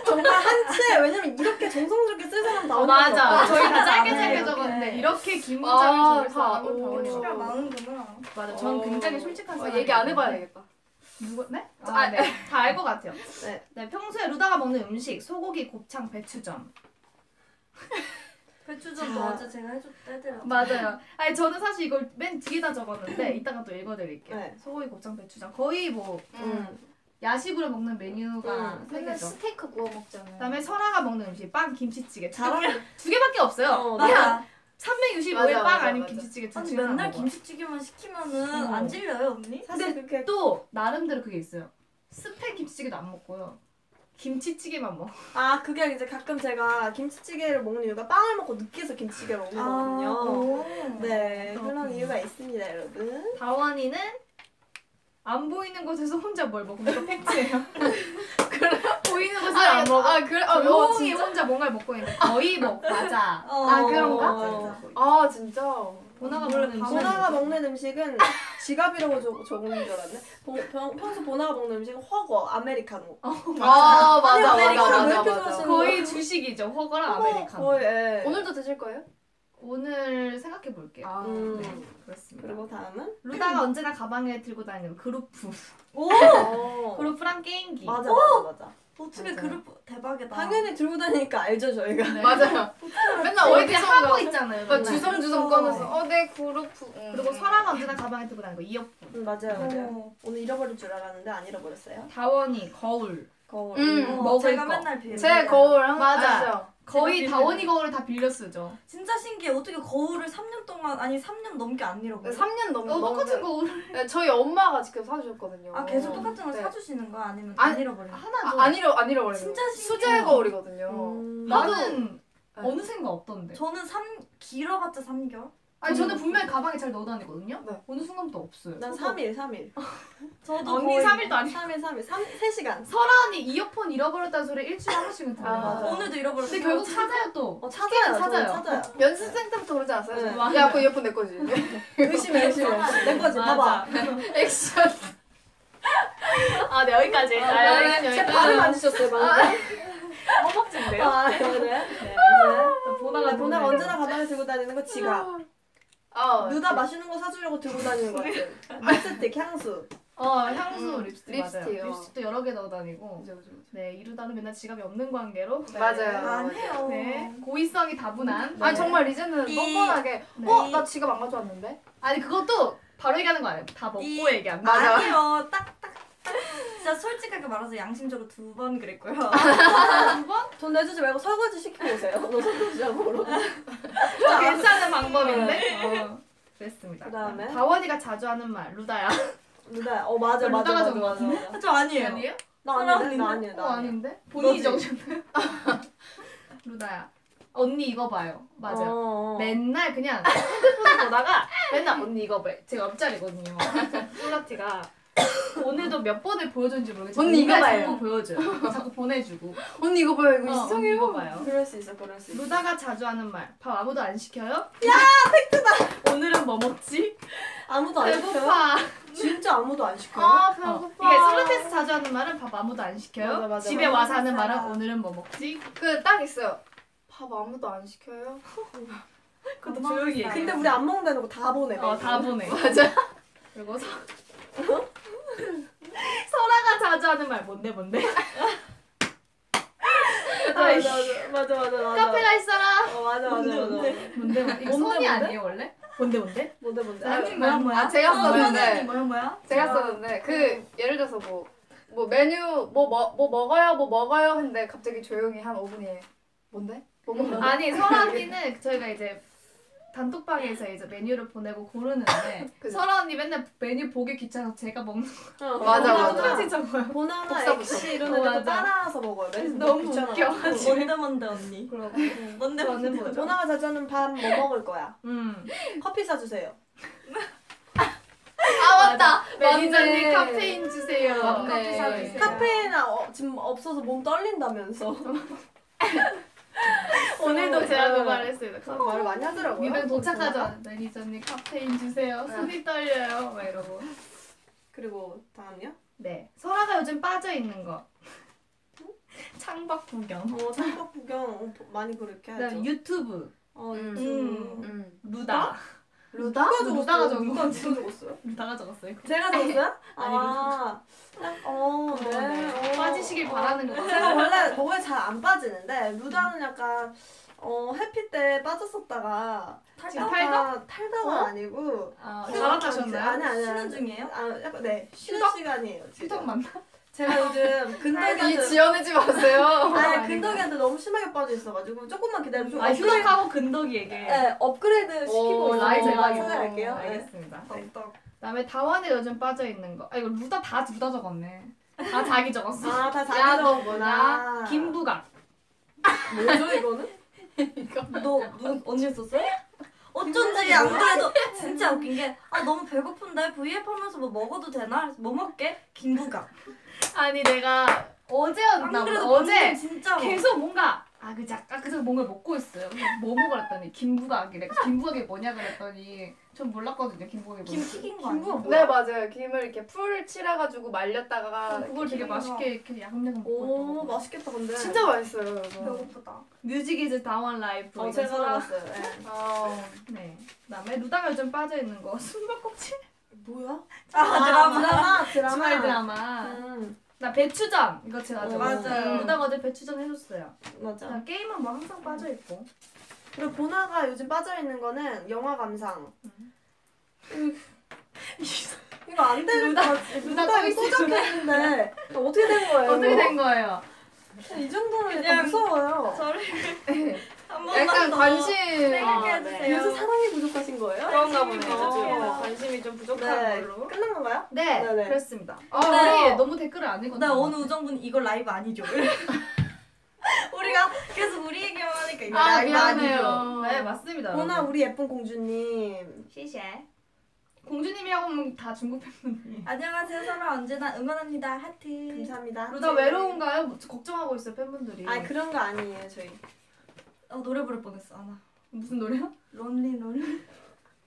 정말 한치에 왜냐면 이렇게 정성스럽게 쓸 사람 다 어, 언니 맞아. 저희 다 짧게 안 짧게. 적었는데 네. 이렇게 긴 아, 문장을 적을 다, 사람은 티가 맞아. 많은구나. 맞아. 전 어. 굉장히 솔직한 어, 사람. 얘기 안 해봐야겠다. 누구? 네? 아, 아, 네. 다 알 것 같아요. 네. 네. 평소에 루다가 먹는 음식 소고기, 곱창, 배추전. 배추전도 자. 어제 제가 해줬 해드렸. 맞아요. 아니 저는 사실 이걸 맨 뒤에다 적었는데 이따가 또 읽어드릴게요. 네. 소고기, 곱창, 배추전. 거의 뭐 음. 야식으로 먹는 메뉴가 음. 세 맨날 개죠. 스테이크 구워 먹잖아요. 그다음에 설아가 먹는 음식 빵, 김치찌개. 잘하는 두 개밖에 없어요. 어, 그냥 맞아. 365일 맞아, 빵 맞아, 맞아. 김치찌개 둘 아니 맨날. 김치찌개만 시키면은 어. 안 질려요 언니? 사실 그렇게 또 나름대로 그게 있어요. 스팸 김치찌개도 안 먹고요. 김치찌개만 먹어. 아 그게 이제 가끔 제가 김치찌개를 먹는 이유가 빵을 먹고 느끼해서 김치찌개를 먹는 거거든요. 오. 네 그렇군요. 그런 이유가 있습니다 여러분. 다원이는 안 보이는 곳에서 혼자 뭘 먹고 이거 팩트예요. 보이는 곳에서 아, 안 먹어. 아 그래? 아, 어, 조용히 진짜? 혼자 뭔가를 먹고 있는데 거의 뭐 과자. 어. 아, 그런가? 어. 아 진짜. 보나가 원래 먹는 음식은 보나가? 먹는 음식은 지갑이라고 적, 적은 줄 알았네. 보, 평, 평소 보나가 먹는 음식은 허거, 아메리카노. 아 맞아 아니, 맞아 아메리카노 맞아 맞아. 좋아하시는 거의 주식이죠. 허거랑 아메리카노. 거의 예. 오늘도 드실 거예요? 오늘 생각해 볼게요. 아, 음. 네, 그렇습니다. 그리고 다음은 루다가 언제나 가방에 들고 다니는 그루프. 오. 어. 그루프랑 게임기. 맞아 맞아 맞아. 어떻게. 그룹 대박이다. 당연히 들고 다니니까 알죠 저희가. 네. 맞아요. 맨날 어디 하고 있잖아요. 막 맨날. 주섬주섬 어. 꺼내서 어내 그룹. 음. 그리고 설아가 언제나 가방에 들고 다니는 거 이어폰. 음, 맞아요 맞아요. 어. 오늘 잃어버릴 줄 알았는데 안 잃어버렸어요. 다원이 거울. 거울. 음. 어, 먹을 제가 거. 맨날 빌려. 제 거울 한 맞아. 아시죠? 거의 다원이 거울을 다 빌려 쓰죠. 진짜 신기해. 어떻게 거울을 3년 동안 아니 3년 넘게 안 잃어버려? 3년 넘 어, 똑같은 거울 네, 저희 엄마가 직접 사주셨거든요. 아 계속 똑같은 걸 네. 사주시는 거야? 아니면 안- 안 잃어버려? 하나 아, 줘. 안 잃어 안 잃어버려요. 진짜 신기해요. 수제 거울이거든요. 음. 나는 네. 어느샌가 없던데. 저는 3 길어봤자 3개월. 아니 저는 분명히 가방에 잘 넣어 다니거든요. 네. 어느 순간부터 없어요. 난 3일 3일. 저도 언니 거의 3일도 아니. 3일 3일 3 3시간. 설아 언니 이어폰 잃어버렸다는 소리 일주일에 한 번씩은 들어요. 아. 오늘도 잃어버렸어. 근데 결국 찾아요 또. 어 찾아요 찾아요. 찾아요. 찾아요. 연습생 때부터 그러지 않았어요? 네. 저? 야, 그 이어폰 내 거지. 의심해 의심해. 내 거지. 봐봐. 액션. 아, 네 여기까지. 아, 여기까지, 제 여기까지. 발음 안 주셨어요 방금. 허벅지인데요? 아 그래? 네. 보나가 보나가 보나가 언제나 가방에 들고 다니는 거 지갑. 아, 누나 맛있는 거 사주려고 들고 다니는 거 같아. 립스틱, 향수. 어 향수 음, 립스틱, 립스틱이요. 맞아요. 립스틱도 여러 개 넣어 다니고. 네 이루다는 맨날 지갑이 없는 관계로. 네. 맞아요. 안 해요. 네 고의성이 다분한. 아니 네. 정말 리제는 이- 뻔뻔하게 네. 어? 나 지갑 안 가져왔는데? 아니 그것도 바로 얘기하는 거 아니에요. 다 먹고 이- 얘기한 거. 맞아. 아니요. 딱. 진짜 솔직하게 말해서 양심적으로 두 번 그랬고요. 두 번? 돈 내주지 말고 설거지 시키고 오세요. 너 설거지하고 오러. 어, 괜찮은 방법인데. 어, 그랬습니다. 그다음에? 다원이가 자주 하는 말 루다야. 누나, 어 맞아 루다가 맞아 맞아 적은 맞아. 거 맞아. 저 아니에요. 아니에요? 나 아닌데 나어나 아니야. 아닌데? 본인이? 적으셨나요? 루다야. 언니 이거 봐요. 맞아요. 어, 어. 맨날 그냥 핸드폰을 보다가 맨날 언니 이거 봐. 제가 옆자리거든요. 솔라티가 오늘도 몇 번을 보여줬는지 모르겠지만 언니 이거 봐요. 자꾸 보여줘요. 자꾸 보내주고. 언니 이거 봐요 이거 어, 이상해요. 이거 봐요. 그럴 수 있어 그럴 수 있어. 루다가 자주 하는 말. 밥 아무도 안 시켜요? 야 팩트다. 오늘은 뭐 먹지? 아무도 안 시켜. 배고파. 진짜 아무도 안 시켜. 아 어, 배고파. 이게 솔라티에서 자주 하는 말은 밥 아무도 안 시켜요. 맞아, 맞아, 집에 맞아. 와서 하는 맞아. 말은 오늘은 뭐 먹지? 그 딱 있어요. 밥 아무도 안 시켜요? 그것도 조용히 해. 근데 우리 안 먹는다는 거 다 보내. 어, 다 보내. 맞아. 그리고 서... 설아가 자주 하는 말 뭔데 뭔데? 맞아 맞아 맞아 맞아. 카페가 있어라. 어 맞아 맞아 맞아. 뭔데 뭔데? 이거 뭔데, 손이? 아니에요 원래? 뭔데 뭔데? 뭔데 뭔데? 선생님 뭐야 말 뭐야? 아, 제가 어, 썼는데. 뭐야 뭐야? 제가 썼는데 그 예를 들어서 뭐, 뭐 메뉴 뭐, 뭐, 뭐 먹어요 뭐 먹어요 했는데 갑자기 조용히 한 5분이 뭔데? 뭐 먹는 거? 아니 설아 언니는 저희가 이제 단톡방에서 이제 메뉴를 보내고 고르는데. 설아 언니 맨날 메뉴 보기 귀찮아서 제가 먹는 어, 맞아, 거 맞아. 똑같이 적어요. 보나나. 엑시 이런 어, 애들. 따라서 먹어요. 맨날 너무 귀찮아가지고. 웃겨. 뭔데 뭔데 언니? 그러고 뭔데 저는 뭔데? 뭐죠? 보나가 자주 하는 밥 뭐 먹을 거야? 음 커피 사주세요. 아 맞다. 매니저님 맞네. 카페인 주세요. 맞네. 커피 사주세요. 카페인 어, 지금 없어서 몸 떨린다면서. 오늘도 제가 그 어. 말을 했어요. 그런 말을 많이 하더라고요. 입에 도착하자. 매니저님 카페인 주세요. 네. 손이 떨려요. 막 이러고. 그리고 다음요? 네. 설아가 요즘 빠져 있는 거. 창밖 구경. 어 창밖 구경 어, 많이 그렇게 하죠. 유튜브. 어 음. 유튜브. 음. 루다. 루다? 누가 루다가 적었어요? 적은 누가 적었어요? 루다가 적었어요. 제가 적었어요? 아니, 아, 어, 네. 네. 어. 빠지시길 바라는 거 제가. 원래 거에 잘 안 빠지는데 루다는 약간 어 해피 때 빠졌었다가 탈다가 탈다가 아니고 아, 휴- 갈아타셨나요? 아니 아니 쉬는 중이에요? 아 약간 네 쉬는 휴덕? 시간이에요. 휴덕 맞나? 제가 요즘 이 근덕이한테 지어내지 마세요. 아니 근덕이한테 너무 심하게 빠져 있어가지고 조금만 기다려 좀아 휴덕하고 근덕이에게. 네 업그레이드 시키고. 나이 제가. 찾아갈게요. 네. 알겠습니다. 떡떡. 그다음에 다원에 요즘 빠져 있는 거. 아 이거 루다 다 루다 적었네. 다 자기 적었어. 아 다 자기 적었구나. 김부각. 뭐죠 이거는? 너, 누, 언니 썼어요? 어쩐지 안 그래도 진짜 웃긴 게 아 너무 배고픈데 V앱 하면서 뭐 먹어도 되나? 뭐 먹게? 김부각 아니 내가 안 어제였나 보다. 어제 진짜 계속 뭔가 아 그지 아까 그저 뭔가 먹고 있어요. 뭐 먹으라 했더니 김부각이래. 김부각이 뭐냐 그랬더니 전 몰랐거든요. 김부각이 김 뭐지. 튀긴 거 김부각 아니야? 네 맞아요. 김을 이렇게 풀 칠해가지고 말렸다가 그걸 되게. 맛있게 이렇게 야금야금 먹고 오. 맛있겠다 근데. 진짜 맛있어요. 이거. 배고프다 Music is 다원 life. 어 제가 소라- 적었어요. 네. 아, 네. 그다음에 루다가 요즘 빠져 있는 거 숨바꼭질 뭐야? 아 드라마 드라마 드라마. 주말 드라마. 음 나 배추전 이거 제가 어. 맞아요. 루다가 어제 배추전 해줬어요. 맞아. 그냥 게임은 뭐 항상 빠져 있고. 그리고 보나가 요즘 빠져 있는 거는 영화 감상. 음. 이거 안 되는 거또 이거. 소작했는데 어떻게 된 거예요? 어떻게 된 거예요? 이 약간 무서워요. 저를 한 번만 약간 더 관심. 생각해주세요 요새 사랑이 부족하신 거예요? 그런가 보네요. 어. 관심이 좀 부족한 네. 걸로. 끝난 건가요? 네, 네네. 그렇습니다. 아, 네. 우리 너무 댓글을 안 읽었나? 나 어느 우정분 이거 라이브 아니죠? 우리가 계속 우리 얘기만 하니까 이거 아 라이브 아니죠? 미안해요. 네, 맞습니다. 보나. 우리 예쁜 공주님. 시시해. 공주님이라고 하면 다 중국 팬분이. 안녕하세요 서로 언제나 응원합니다 하트 감사합니다. 루다 외로운가요? 뭐, 걱정하고 있어요 팬분들이. 아 그런 거 아니에요 저희. 어, 노래 부를 뻔했어 아나 무슨 노래요? 론리 론리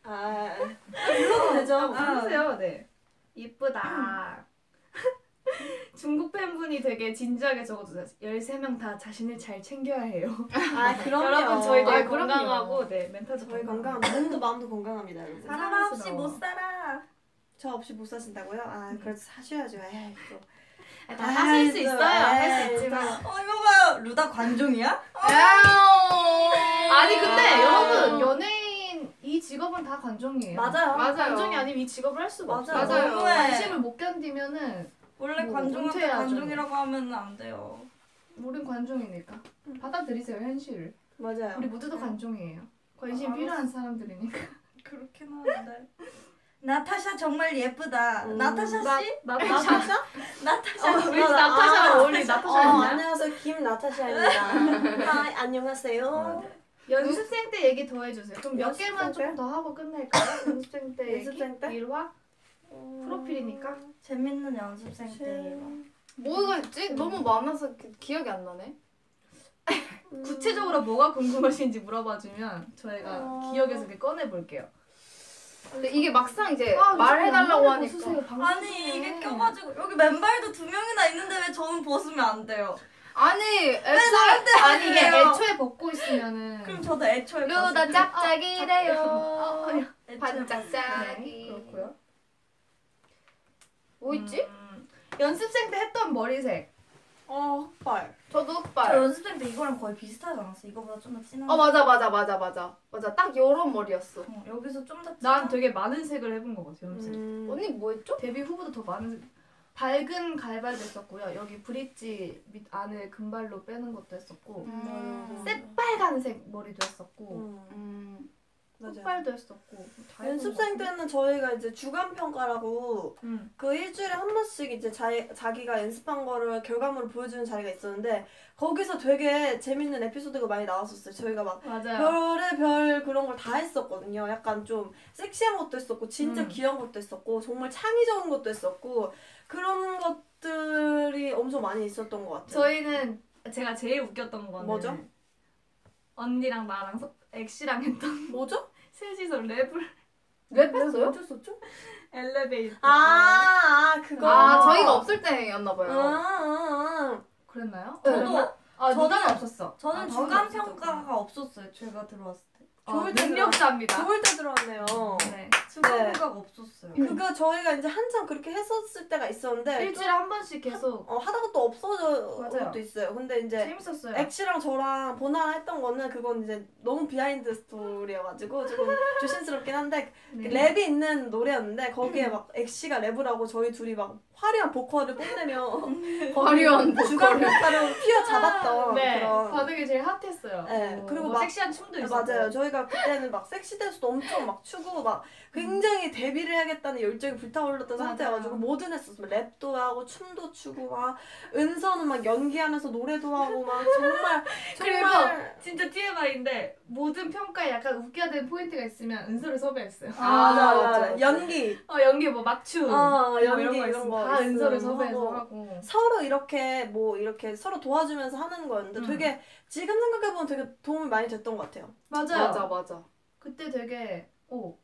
아 불러도 되죠. 아. 부르세요. 네. 이쁘다. 중국 팬분이 되게 진지하게 적어주세요. 13명 다 자신을 잘 챙겨야 해요. 아 그럼요. 여러분 저희 되게 아, 그럼요. 건강하고 네 멘탈도 저희. 건강 몸도 마음도 건강합니다 여러분. 사람 없이 못 살아 저 없이 못 사신다고요? 아 그래도 사셔야죠. 에이 또. 아, 다 하실 수 있어요. 또, 할수 있지만. 어 이거 봐요 루다 관종이야? 아니 근데 아. 여러분 연예인 이 직업은 다 관종이에요. 맞아요. 맞아요. 관종이 아니면 이 직업을 할 수가. 없어요. 맞아요. 너무해. 관심을 못 견디면은 원래 뭐, 관종한테 은퇴해야죠. 관종이라고 하면 안 돼요 우린 관종이니까 받아들이세요 현실을. 맞아요. 우리 모두도 관종이에요. 관심 아, 필요한 사람들이니까. 그렇긴 하는데 나타샤 정말 예쁘다 음, 나타샤 나- 씨? 나타샤. 나타샤 어, 씨 왠지 나타샤가 아, 어울리. 나타샤 어? 안녕하세요 김나타샤입니다. 하이 안녕하세요. 연습생 때 얘기 더 해주세요. 그럼 몇 개만 때? 조금 더 하고 끝낼까요? 연습생 때? 연습생 때? 일화? 프로필이니까. 재밌는 연습생 때 뭐가 있지? 너무 많아서 기- 기억이 안 나네. 구체적으로 뭐가 궁금하신지 물어봐주면 저희가 어. 기억에서 이렇게 꺼내 볼게요. 근데 이게 막상 이제 아, 말해달라고 하니까. 벗으세요, 아니. 이게 껴가지고 여기 맨발도 두 명이나 있는데 왜 저는 벗으면 안 돼요? 아니 애초에 아니 이게? 애초에 벗고 있으면은 그럼 저도 애초에 루다. 짝짝이래요. 반짝짝이. 네, 그렇고요. 뭐 있지? 음, 연습생 때 했던 머리색. 어 흑발. 저도 저 흑발. 연습생 때 이거랑 거의 비슷하지 않았어? 이거보다 좀 더 진한 어 맞아 맞아 맞아 맞아 맞아 딱 요런 머리였어. 어, 여기서 좀 더난 되게 많은 색을 해본 것 같아요. 연습생. 음. 언니 뭐 했죠? 데뷔 후보다 더 많은 색. 밝은 갈발도 했었고요. 여기 브릿지 밑 안을 금발로 빼는 것도 했었고 음. 새빨간색 머리도 했었고 음, 흑발도 했었고 다 해본 연습생. 때는 저희가 이제 주간 평가라고 음. 그 일주일에 한 번씩 이제 자, 자기가 연습한 거를 결과물을 보여주는 자리가 있었는데 거기서 되게 재밌는 에피소드가 많이 나왔었어요. 저희가 막 맞아요. 별의 별 그런 걸 다 했었거든요. 약간 좀 섹시한 것도 했었고 진짜 음. 귀여운 것도 했었고 정말 창의적인 것도 했었고 그런 것들이 엄청 많이 있었던 것 같아요. 저희는 제가 제일 웃겼던 거는 뭐죠? 언니랑 나랑 서- 엑시랑 했던 뭐죠? 셋이서 랩을 랩했어요? 어쩔었죠? 엘리베이터 아, 아 그거. 아 저희가 없을 때였나 봐요. 아, 아, 아. 그랬나요? 네. 저도 아 저는- 저는 없었어. 저는 아, 주간 저는 평가가 없었어요. 제가 들어왔을 때. 아, 좋을 때 능력자입니다. 좋을 때 들어왔네요. 네. 주간 네. 평가가 없었어요. 그거 저희가 이제 한참 그렇게 했었을 때가 있었는데 일주일에 한 번씩 계속 어, 하다가 또 없어져 맞아요. 것도 있어요. 근데 이제 재밌었어요. 엑시랑 저랑 보나 했던 거는 그건 이제 너무 behind story여가지고 조금 조심스럽긴 한데 네. 랩이 있는 노래였는데 거기에 막 엑시가 랩을 하고 저희 둘이 막 화려한 보컬을 뽐내며 화려한 주간 보컬을. 휘어잡았던 네. 그런 반응이 제일 hot했어요. 네, 어, 그리고 뭐 막- 섹시한 춤도 네, 있었고. 맞아요. 저희가 그때는 막 섹시 댄스도 엄청 막 추고 막 굉장히 데뷔를 해야겠다는 열정이 불타올랐던 맞아요. 상태여가지고 뭐든 했었어. 랩도 하고 춤도 추고 막 은서는 막 연기하면서 노래도 하고 막 정말 정말 진짜 TMI인데 모든 평가에 약간 웃겨야 되는 포인트가 있으면 은서를 섭외했어요. 아, 맞아, 아, 맞아. 맞죠. 연기 어 연기 뭐 막춤 어, 뭐 연기 이런 거 이런 거 다 은서를 섭외해서 하고. 하고. 서로 이렇게 뭐 이렇게 서로 도와주면서 하는 거였는데 음. 되게 지금 생각해보면 되게 도움이 많이 됐던 것 같아요. 맞아요. 맞아 맞아. 그때 되게 오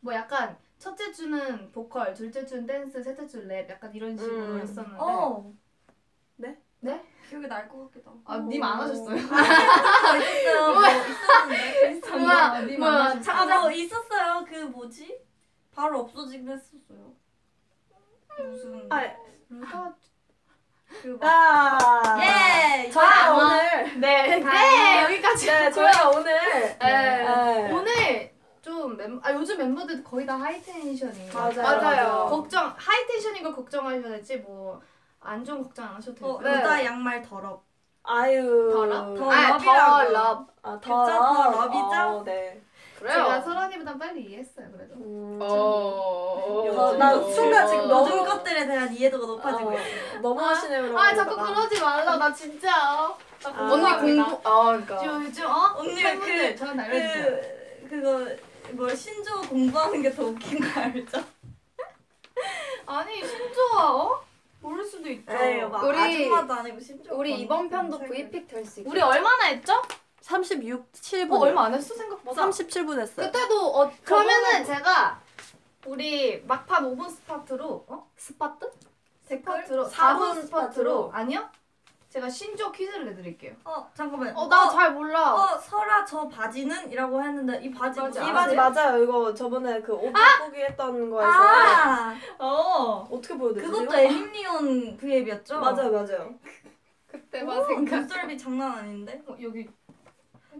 뭐 약간 첫째 주는 보컬, 둘째 주는 댄스, 셋째 주는 랩 약간 이런 식으로 음. 했었는데 어. 네? 네? 기억이 날 것 같기도 하고. 아, 님 안 하셨어요? 있었어요. 뭐 있었는데. 뭐야, 님안 아, 하셨어요? 뭐 있었어요. 그 뭐지? 바로 없어지긴 했었어요. 무슨 아, 루다 그 막 아, 예. 저희가 아, 오늘 네, 네, 여기까지. 네, 저희가 오늘 네. 네. 오늘 좀 멤, 아 요즘 멤버들 거의 다 high tension이에요. 맞아요. 맞아요. 걱정 high tension인 걸 걱정하셔야 될지 뭐 안 좋은 걱정 안 하셔도 어, 되고요. 네. 루다 양말 더럽. 아유. 더럽? the 아, love이라고. The love. 아? The love이죠? 어, 네. 그래요. 제가 설언이보단 빨리 이해했어요. 그래도. 음, 어. 저- 나 순간 지금 너무- 모든 것들에 대한 이해도가 높아지고 어, 있어요. 너무 하시네 그러고. 아 자꾸 그러지 말라. 나 진짜. 나 아. 언니. 공부 아 그러니까. 요- 요즘 어? 언니 그-. 그 그거 뭐 신조 공부하는 게 더 웃긴 거 알죠? 아니 신조아 어? 모를 수도 있죠. 에이, 막 우리- 아줌마도 아니고 신조. 우리 건- 이번 편도 V pick 될 수 있어. 우리 얼마나 했죠? 36, 7분. 어 얼마 안 했어 생각보다. 37분 했어요. 그때도 어 그러면은 제가 우리 막판 5분 스파트로 어? 스파트? 스파트로 4분 4분 스파트로 스파트로. 아니요? 제가 신조 퀴즈를 내드릴게요. 어 잠깐만. 어나 잘 몰라. 어 설아 저 바지는 이라고 했는데 이 바지 맞아. 이 바지 맞아요. 이거 저번에 그 옷 바꾸기 했던 거에서 아 어. 어떻게 보여드리지? 그것도 에밀리온 V앱이었죠? 맞아요, 맞아요. 그때만 생각. 눈썰미 장난 아닌데? 어, 여기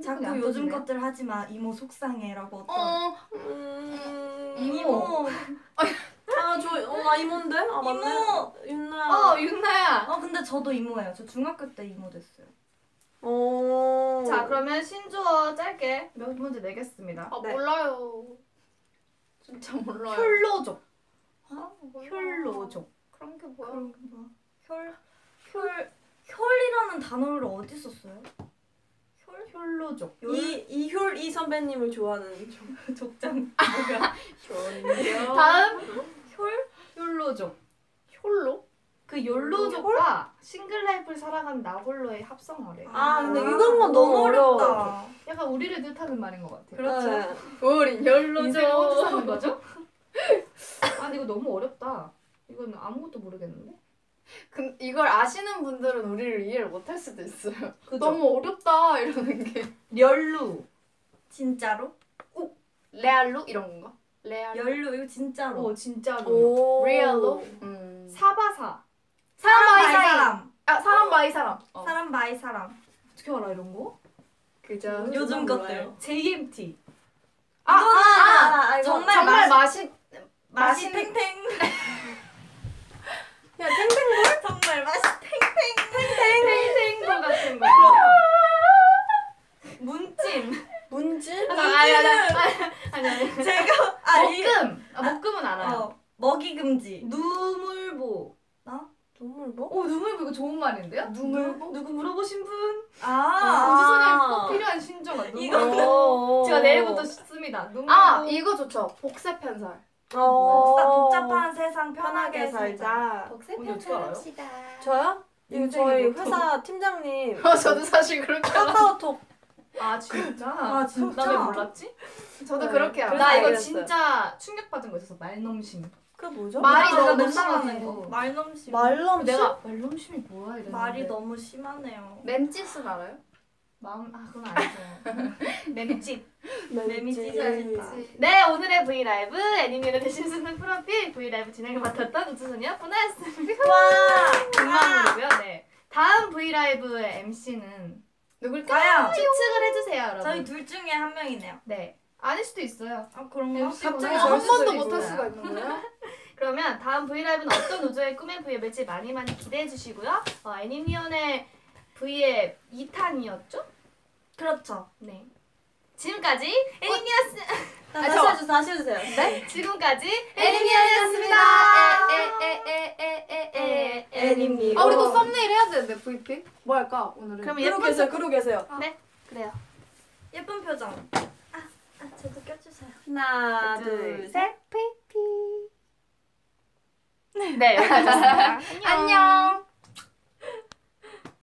자꾸 안 요즘 떠지네. 것들 하지 마 이모 속상해라고 어떤 어. 음... 이모 아, 저, 어, 나 이모인데? 아, 맞네. 이모! 윤나. 어 윤나야. 어 근데 저도 이모예요 저 중학교 때 이모 됐어요 오. 자 그러면 신조어 짧게 몇 문제 내겠습니다. 아 네. 몰라요. 진짜 몰라요. 혈로족. 아 혈로족. 그런 게 뭐야? 그런 혈, 혈, 혈이라는 단어를 어디 썼어요? 혈? 혈로족. 이, 이효 이 선배님을 좋아하는 좀. 족장 다음 혈 혈로족. 홀로? 그 욜로족과 싱글라이프를 살아가는 나홀로의 합성어래. 아, 근데 이런 건 너무 어려워. 약간 우리를 뜻하는 말인 것 같아요. 그렇죠. 네. 우리 혈로죠. 사는 거죠? 아 근데 이거 너무 어렵다. 이건 아무것도 모르겠는데. 그, 이걸 아시는 분들은 우리를 이해를 못할 수도 있어요. 그죠? 너무 어렵다 이러는 게. 렬루. 진짜로? 레알로 이런 건가? 레알. 열로 이거 진짜로. 오 진짜로. 오. real로? 음. 사바사. 사람 by by 사람. 사람. 아 사람 by 사람. 어. 사람 by 사람. 어떻게 알아 이런 거? 그죠. 요즘. 것들. JMT. 아, 아, 아, 아, 이거 정말 정말 맛이- 맛이 탱탱. 야, 탱탱 정말 맛이 탱탱거 같은 거. 문찜. 문진? 아니 아니 아니 아니 아니. 제가 아 이거 목금. 아 목금은 알아요. 어 먹이 금지. 누물보. 동물 뭐? 오 누물보 이거 좋은 말인데요? 누물보? 누구 물어보신 분? 아, 우주선에 꼭 필요한 신조가 누물보. 이거- 제가 내일부터 씁니다. 누물보. 아 이거 좋죠. 복세 편살. 어. 복사- 복잡한 세상 편하게 살자. 살자. 복세 언니 어떻게 알아요? 저요? 이거 저희. 회사 팀장님 어 저도 사실 그렇게. 카카오톡 아 진짜? 아, 진짜? 나왜 몰랐지? 저도 네. 그렇게 알아. 그래서 나 이거 알겠어요. 진짜 충격받은 거 있었어. 말넘심. 그게 뭐죠? 말이 너무 맨날 심하네. 하는 거. 말넘심. 말넘 내가 말nom심이 뭐야 이랬는데 말이 너무 심하네요. mem짓은 알아요? 마음 아 그건 알죠. 맴이 찢어진다. 네 오늘의 V 라이브 애니메이션 대신 쓰는 프로필 V 라이브 진행을 맡았던 우주소녀 보나였습니다. 와! 금방이고요. 네 다음 V 라이브의 MC는 누굴까요? 추측을 해주세요 여러분. 저희 둘 중에 한 명이네요. 네 아닐 수도 있어요. 아 그런가? 갑자기? 한할 번도 못 할. 수가 있는 거예요? 그러면 다음 V 라이브는 어떤 우주의 꿈의 V앱일지 많이 많이 기대해 주시고요. 어, 애니미온의 V앱 2탄이었죠? 그렇죠. 네. 지금까지 애니미였 아, 다시 해주세요. 다시 해주세요. 네? 지금까지 애니미였습니다. 애니미. 아 우리 또 썸네일 해야 되는데 VP? 뭐 할까 오늘은? 그럼 그러고 예쁜 계세요. 그러고 계세요. 그래요. 예쁜 표정. 아, 아 저도 껴주세요. 하나, 둘, 둘, 셋. 네, 여기까지였습니다. 안녕.